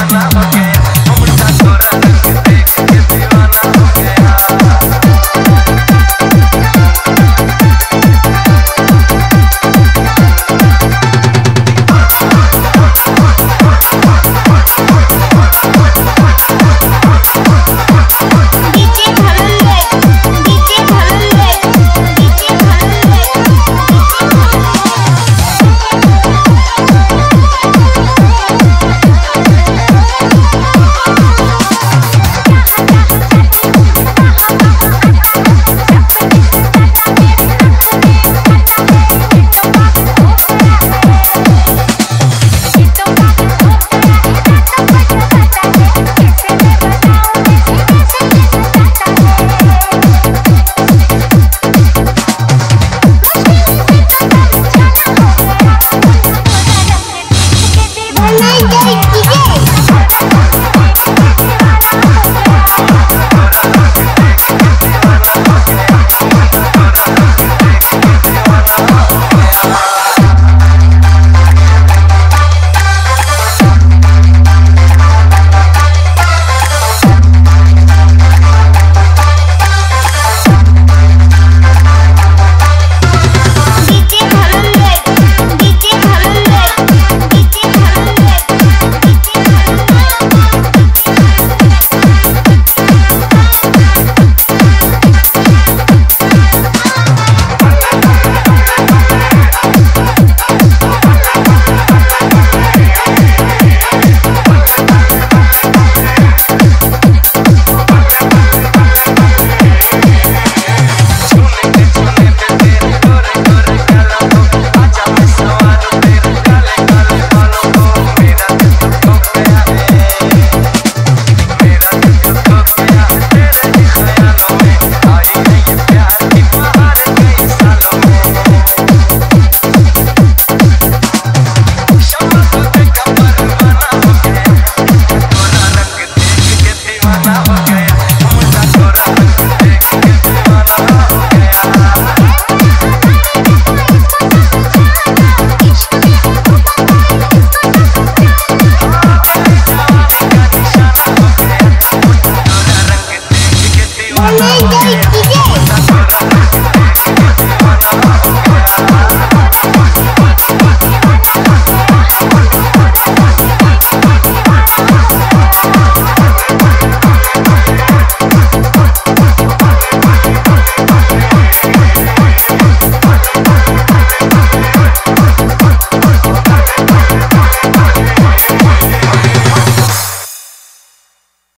Ramagramake